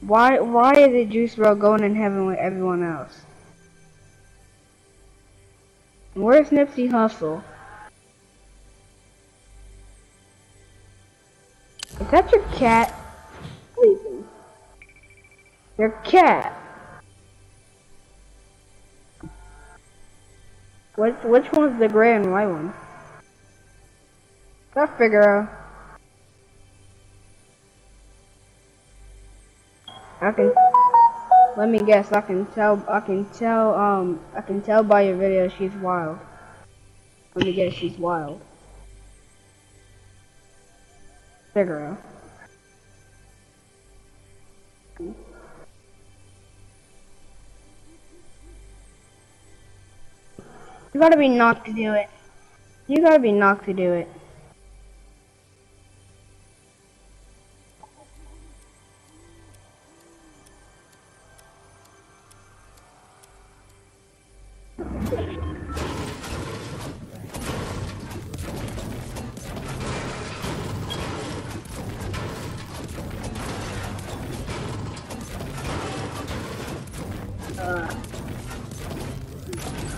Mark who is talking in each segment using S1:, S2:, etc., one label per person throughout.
S1: Why why is it Juice WRLD going in heaven with everyone else? Where's Nipsey Hussle? Is that your cat? Sleeping. Your cat. Which which one's the gray and white one? That figure out. I can let me guess, I can tell I can tell um I can tell by your video she's wild. Let me guess she's wild. Figure out. You gotta be knocked to do it. You gotta be knocked to do it.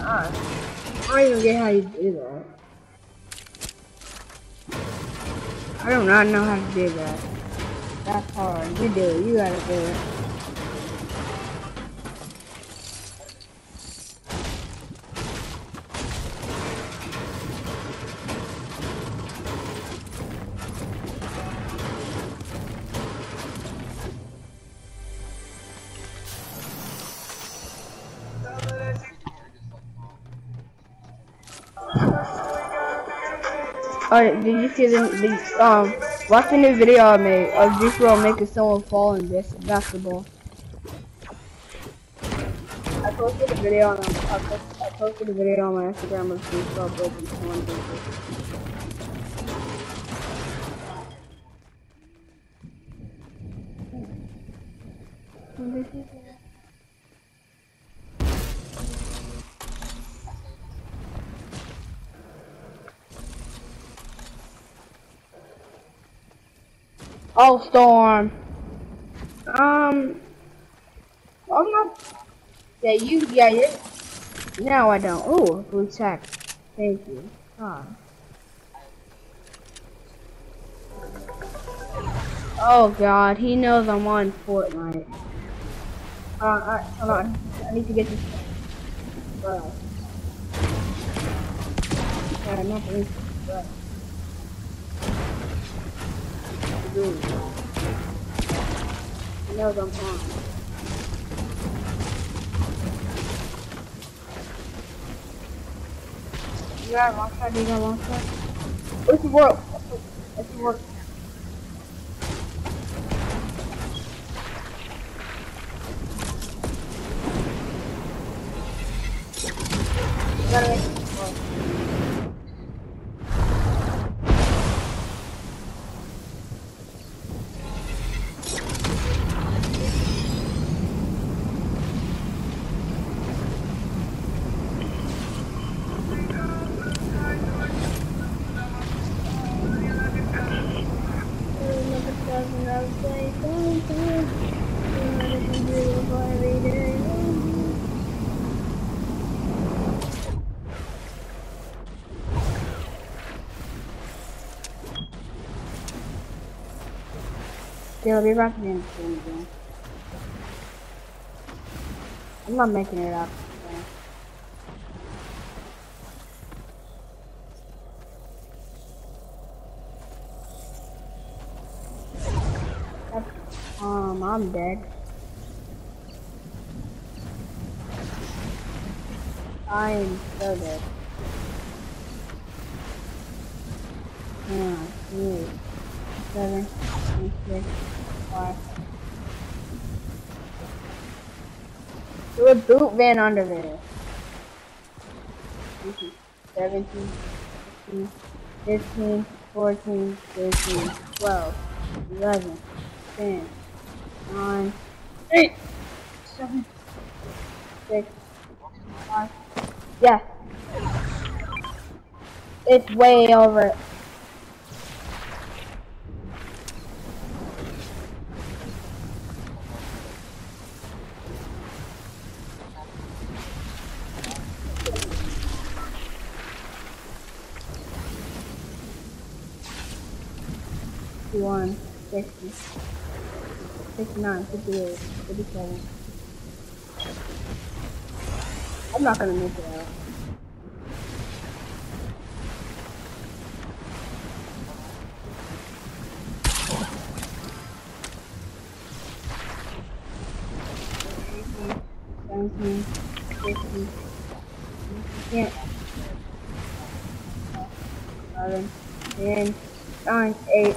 S1: I don't even get how you do that. I do not know how to do that. That's hard. You do it. You gotta do it. Alright, did you see the, the um watch the video I made of Juice WRLD making someone fall in this basketball? I posted a video on I, post, I posted a video on my Instagram of Juice WRLD breaking someone this. Oh, Storm. Um, I'm not. Yeah, you. Yeah, you. No, I don't. Oh, blue check. Thank you. Ah. Oh God, he knows I'm on Fortnite. Uh, uh, hold on. I need to get this. God, I'm not. He knows I'm on. You got a long shot? You got a long shot? The work? The work? Gotta make Yeah. I'm not making it up. Um, I'm dead. I am so dead. Eight, seven, six, five. Do a boot van under there. 17, 16, 15, 14, 13, 12, 11, 10, 9, 8, 7, 6, 5. Yeah. It's way over 59, 58, 57. I'm not gonna make it out. Seventeen, fifteen, yeah, eleven, ten, nine, eight.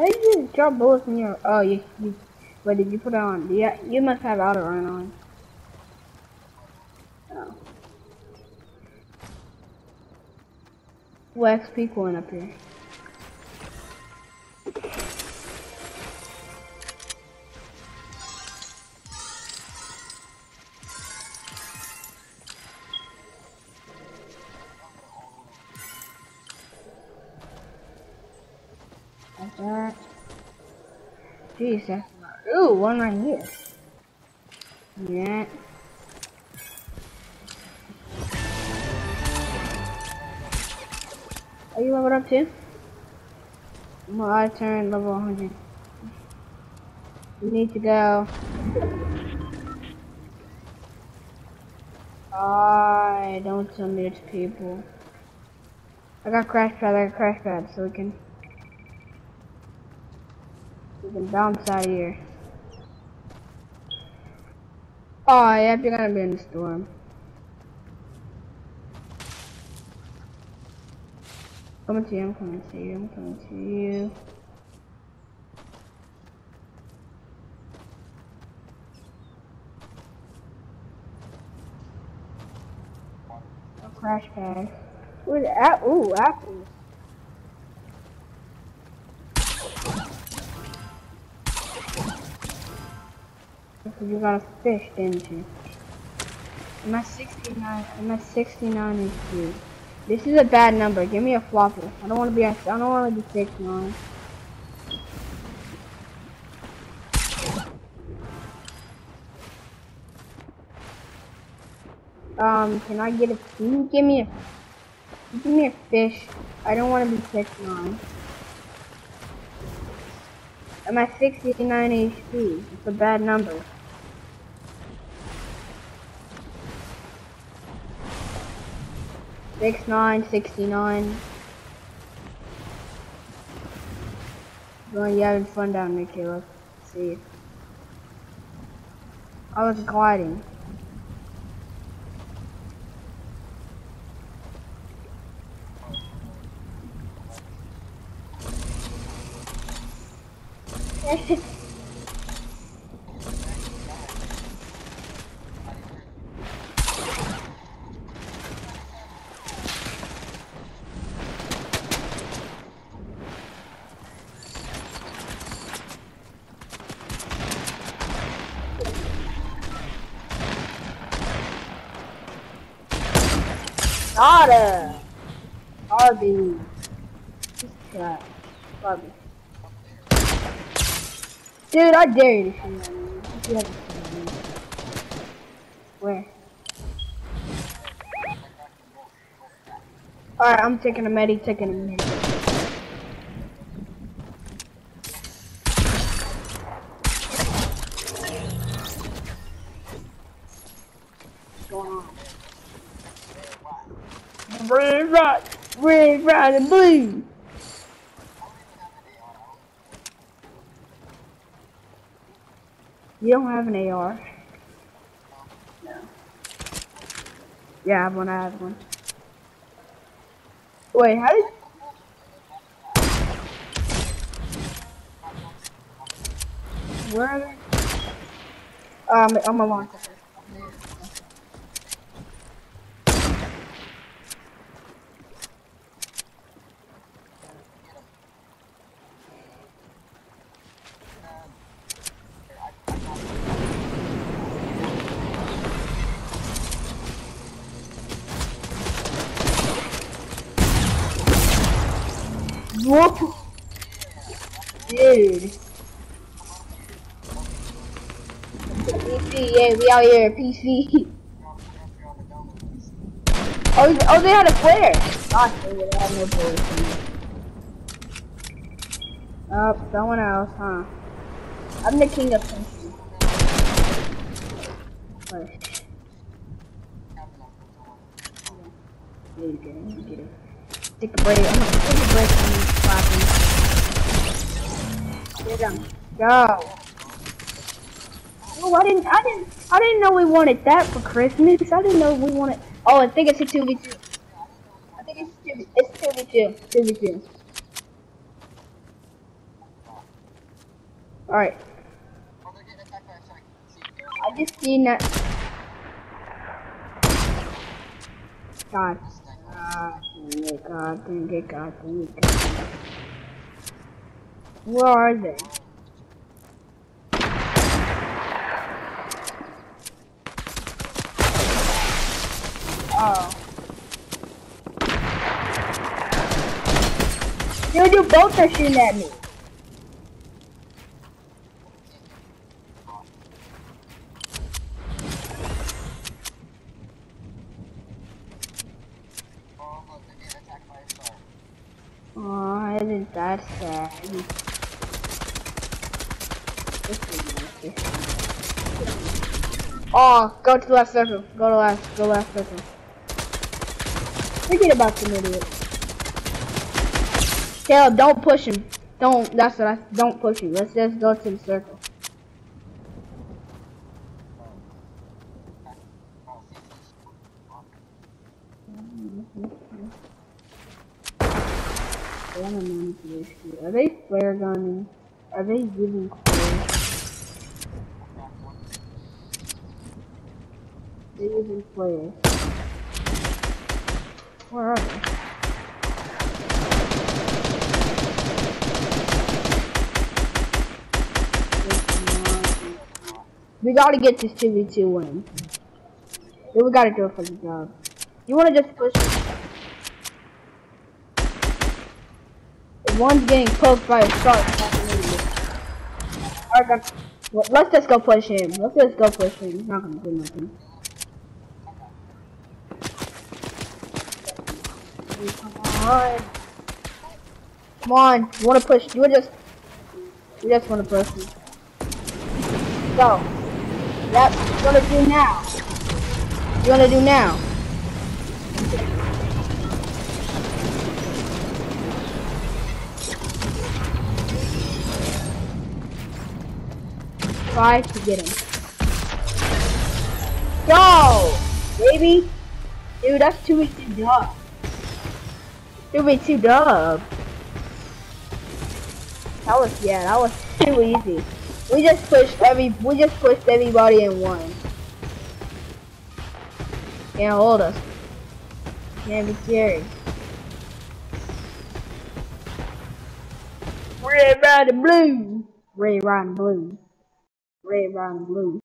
S1: How did you just drop bullets in your? Oh, you. you what did you put it on? Yeah, you must have auto run on. Oh. What XP coin up here? Jeez, that's not. Ooh, one right here. Yeah. Are you leveled up too? I'm I turn level 100. We need to go. I don't submit to people. I got crash pad, I got crash pad, so we can we can bounce out of here. Oh, yep, you're gonna be in the storm. Coming to you, I'm coming to you, I'm coming to you. Crash pad. Where's that? Ooh, apples. You got a fish, didn't you? I'm at 69. I'm at 69 HP. This is a bad number. Give me a flopper. I don't want to be. I don't want to be 69. Um, can I get a? Can you give me a? Give me a fish. I don't want to be 69. I'm at 69 HP. It's a bad number. Six nine sixty nine. Well, you having fun down there, Caleb. Let's see. Oh, I was gliding. Just. Barbie. Dude, I dare you to shoot at me. Where? Alright, I'm taking a medi, taking a medi. Red, red, right, and blue. You don't have an AR. No. Yeah, I have one. I have one. Wait, how did? Where are they? Um, I'm a launcher. Whoa. Dude. PC, yeah, we out here, PC. Oh, oh, they had a flare. Gosh, they had no bullets. Oh, someone else, huh? I'm the king of country. First. There you go, get it. Take a break. I'm gonna take a break from these clapping. Go. Oh, I didn't, I didn't, I didn't know we wanted that for Christmas. I didn't know we wanted. Oh, I think it's a two v two. I think it's two. It's two v two. Two v two. All right. I just seen that. Ah, God. God God God God it. Where are they? Oh. Dude, you both are shooting at me. Oh, isn't that sad? Oh, go to the left circle. Go to left. Go left circle. Forget about the idiot. Caleb, don't push him. Don't. That's what I. Don't push him. Let's just go to the circle. Are they flare gunning? Are they using Where are they? We gotta get this 2v2 win. Yeah, we gotta do it for the job. You wanna just push one's getting poked by a shark. Alright, let's just go push him. Let's just go push him. He's not gonna do nothing. Come on. Come on. You wanna push? You just. You just wanna push me. Go. Yep. You wanna do now? You wanna do now? Try to get him. Go, baby. Dude, that's too weeks too dub. Two weeks too dub. That was yeah, that was too easy. We just pushed every we just pushed everybody in one. Can't hold us. Can't be serious. Red, red, and blue. Red, red, and blue. Red, red, and blue.